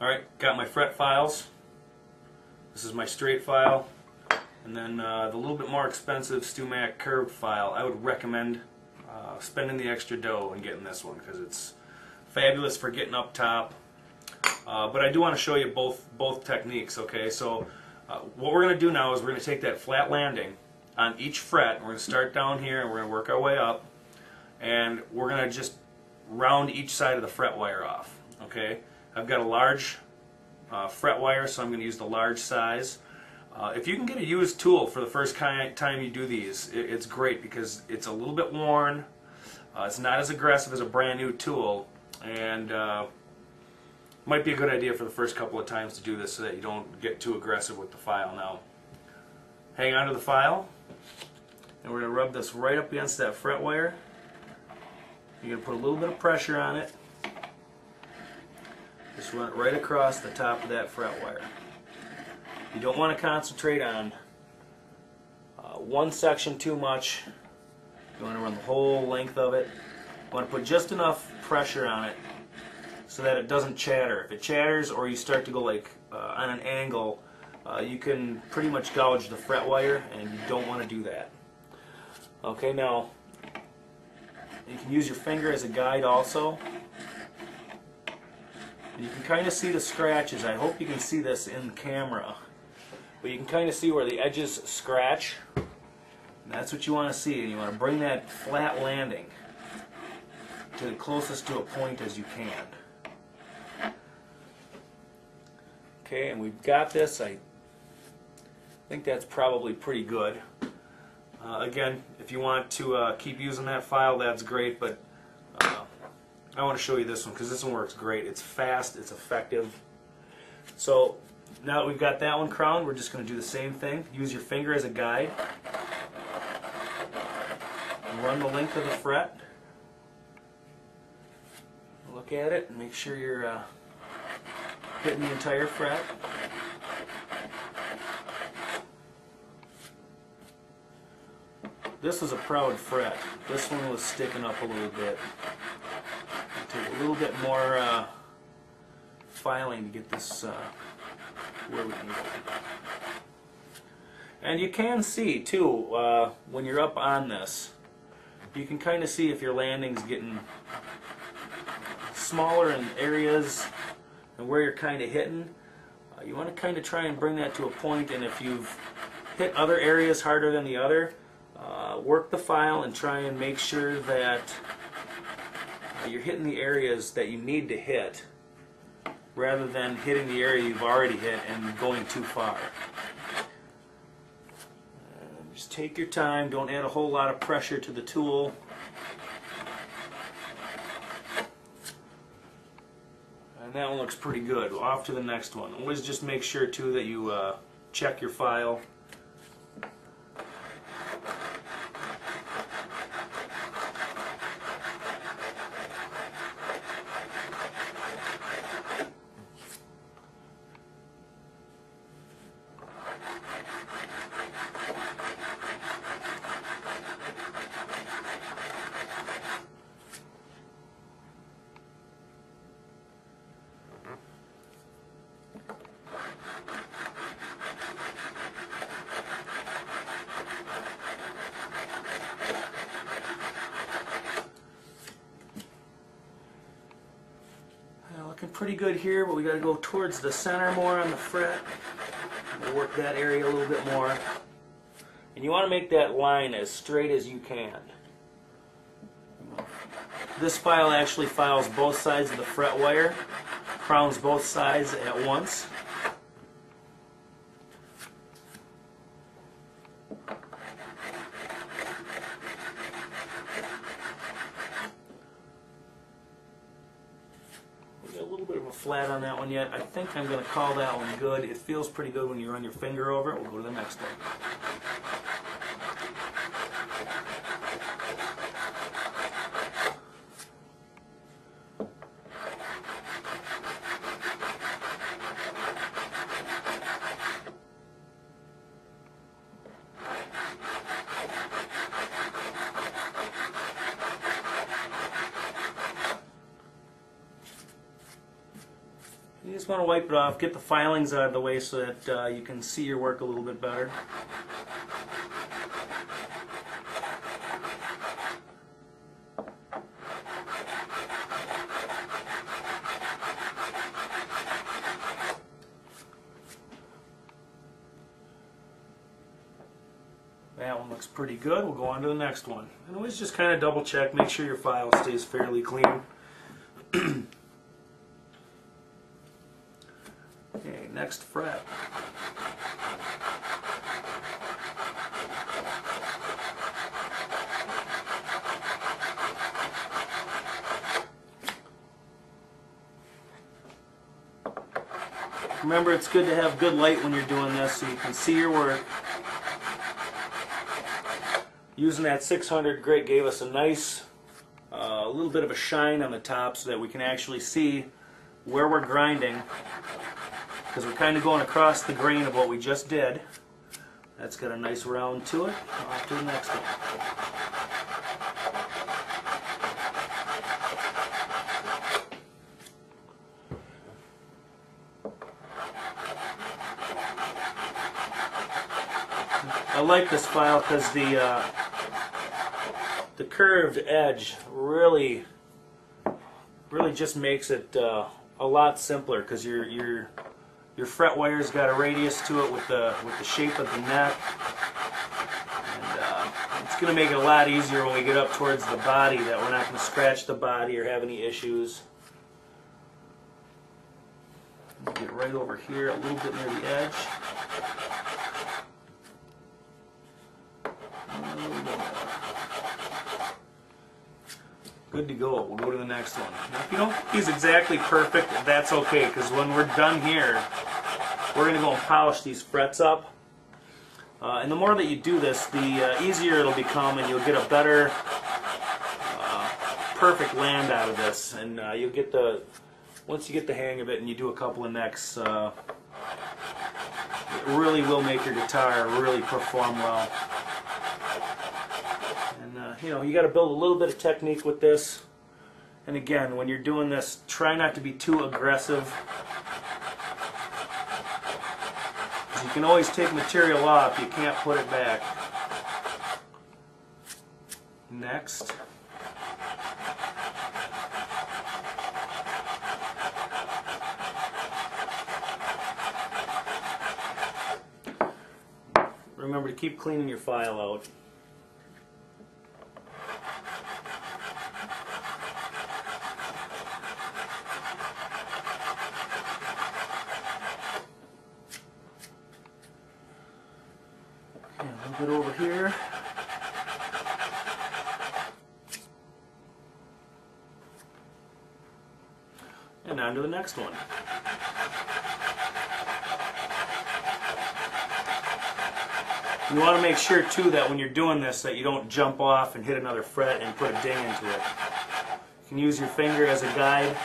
Alright, got my fret files. This is my straight file. And then uh, the little bit more expensive StewMac curved file. I would recommend uh, spending the extra dough and getting this one because it's fabulous for getting up top. Uh, but I do want to show you both both techniques. Okay, so uh, what we're going to do now is we're going to take that flat landing on each fret. We're going to start down here and we're going to work our way up, and we're going to just round each side of the fret wire off. Okay, I've got a large uh, fret wire, so I'm going to use the large size. Uh, if you can get a used tool for the first time you do these, it, it's great because it's a little bit worn. Uh, it's not as aggressive as a brand new tool, and uh, might be a good idea for the first couple of times to do this so that you don't get too aggressive with the file. Now, hang on to the file, and we're going to rub this right up against that fret wire. You're going to put a little bit of pressure on it. Just run it right across the top of that fret wire. You don't want to concentrate on uh, one section too much. You want to run the whole length of it. You want to put just enough pressure on it so that it doesn't chatter. If it chatters or you start to go like uh, on an angle, uh, you can pretty much gouge the fret wire and you don't want to do that. Okay, now you can use your finger as a guide also. You can kind of see the scratches. I hope you can see this in camera. But you can kind of see where the edges scratch. That's what you want to see. And you want to bring that flat landing to the closest to a point as you can. Okay, and we've got this. I think that's probably pretty good. Uh, again, if you want to uh, keep using that file, that's great, but I want to show you this one because this one works great. It's fast, it's effective. So now that we've got that one crowned, we're just going to do the same thing. Use your finger as a guide. Run the length of the fret. Look at it and make sure you're uh, hitting the entire fret. This was a proud fret. This one was sticking up a little bit. Take a little bit more uh, filing to get this uh, where we can go. And you can see too, uh, when you're up on this, you can kind of see if your landing's getting smaller in areas and where you're kind of hitting. Uh, you want to kind of try and bring that to a point, and if you've hit other areas harder than the other, uh, work the file and try and make sure that you're hitting the areas that you need to hit rather than hitting the area you've already hit and going too far. Uh, just take your time, don't add a whole lot of pressure to the tool. And that one looks pretty good. Off to the next one. Always just make sure too that you uh, check your file Looking pretty good here, but we got to go towards the center more on the fret. We'll work that area a little bit more. And you want to make that line as straight as you can. This file actually files both sides of the fret wire, crowns both sides at once. Flat on that one yet. I think I'm going to call that one good. It feels pretty good when you run your finger over it. We'll go to the next one. Just want to wipe it off, get the filings out of the way so that uh, you can see your work a little bit better. That one looks pretty good. We'll go on to the next one. And always just kind of double check, make sure your file stays fairly clean. okay, next fret. Remember, it's good to have good light when you're doing this so you can see your work. Using that 600 grit gave us a nice, uh, little bit of a shine on the top so that we can actually see where we're grinding. Because we're kind of going across the grain of what we just did. That's got a nice round to it. Off to the next one. I like this file because the uh, the curved edge really really just makes it uh, a lot simpler because your your your fret wire's got a radius to it with the with the shape of the neck and uh, it's going to make it a lot easier when we get up towards the body that we're not going to scratch the body or have any issues. Get right over here a little bit near the edge. Good to go. We'll go to the next one. Now, if you don't he's exactly perfect, that's okay, because when we're done here, we're going to go and polish these frets up. Uh, and the more that you do this, the uh, easier it'll become, and you'll get a better, uh, perfect land out of this. And uh, you'll get the, once you get the hang of it and you do a couple of necks, uh, it really will make your guitar really perform well. And uh, you know, you got to build a little bit of technique with this. And again, when you're doing this, try not to be too aggressive. You can always take material off, you can't put it back. Next. Remember to keep cleaning your file out. Okay, a little bit over here. And on to the next one. You want to make sure too that when you're doing this that you don't jump off and hit another fret and put a ding into it. You can use your finger as a guide.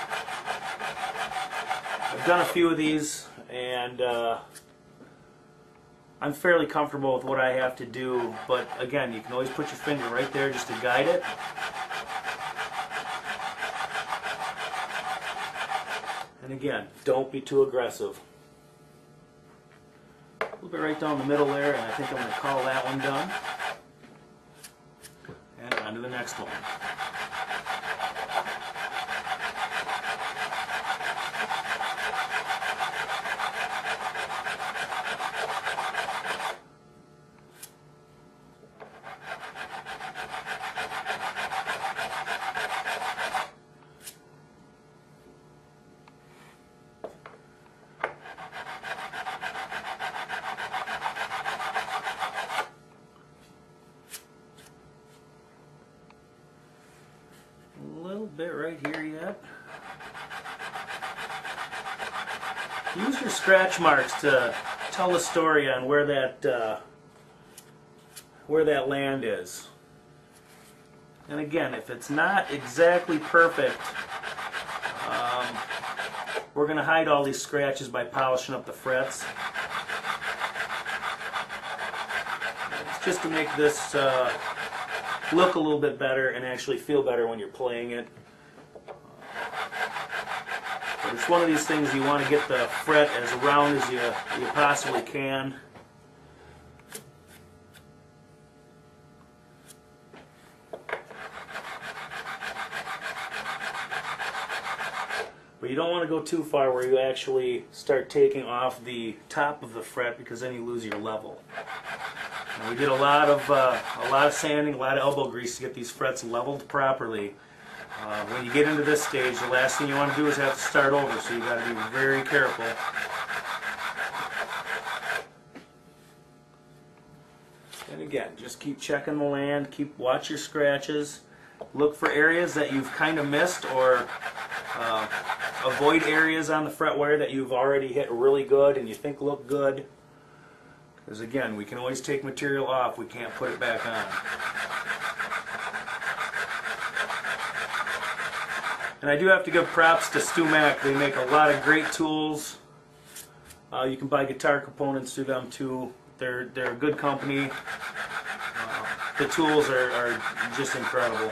I've done a few of these and uh, I'm fairly comfortable with what I have to do, but again, you can always put your finger right there just to guide it. And again, don't be too aggressive. A little bit right down the middle there, and I think I'm going to call that one done. And on to the next one. A little bit right here yet. Use your scratch marks to tell the story on where that uh, where that land is. And again, if it's not exactly perfect, um, we're going to hide all these scratches by polishing up the frets. It's just to make this uh, look a little bit better and actually feel better when you're playing it. It's one of these things you want to get the fret as round as you, you possibly can. But you don't want to go too far where you actually start taking off the top of the fret because then you lose your level. And we did a lot of uh, a lot of sanding, a lot of elbow grease to get these frets leveled properly. Uh, when you get into this stage, the last thing you want to do is have to start over, so you got to be very careful. And again, just keep checking the land, keep watch your scratches, look for areas that you've kind of missed, or uh, avoid areas on the fret wire that you've already hit really good and you think look good. Because again, we can always take material off, we can't put it back on. And I do have to give props to StewMac. They make a lot of great tools. Uh, you can buy guitar components through them too. They're they're a good company. Uh, the tools are, are just incredible.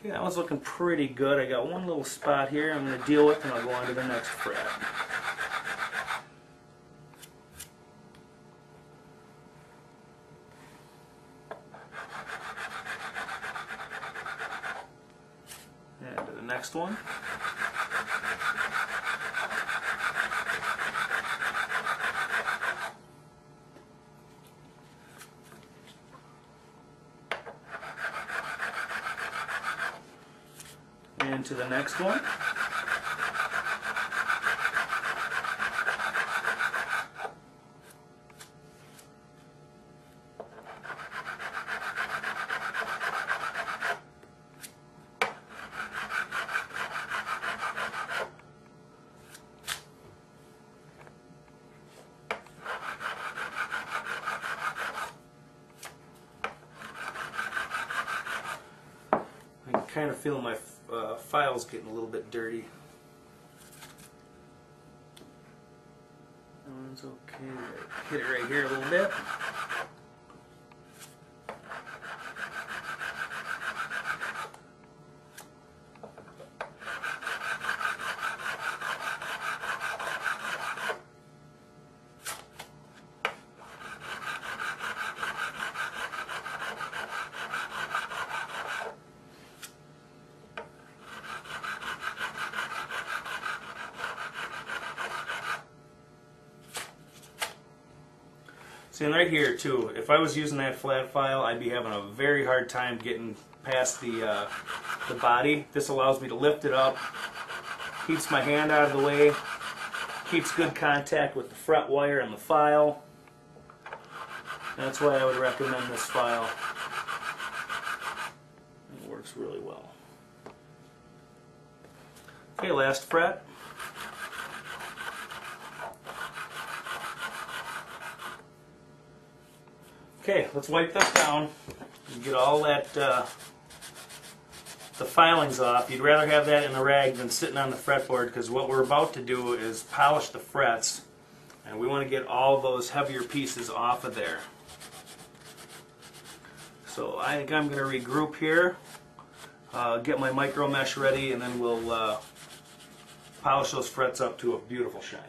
Okay, that one's looking pretty good. I got one little spot here I'm going to deal with and I'll go on to the next fret. And to the next one. And to the next one. Kind of feel my uh, files getting a little bit dirty. That one's okay. Hit it right here a little bit. And right here too, if I was using that flat file, I'd be having a very hard time getting past the, uh, the body. This allows me to lift it up, keeps my hand out of the way, keeps good contact with the fret wire and the file. That's why I would recommend this file. It works really well. Okay, last fret. Okay, let's wipe this down and get all that, uh, the filings off. You'd rather have that in the rag than sitting on the fretboard because what we're about to do is polish the frets and we want to get all those heavier pieces off of there. So I think I'm going to regroup here, uh, get my micro mesh ready, and then we'll uh, polish those frets up to a beautiful shine.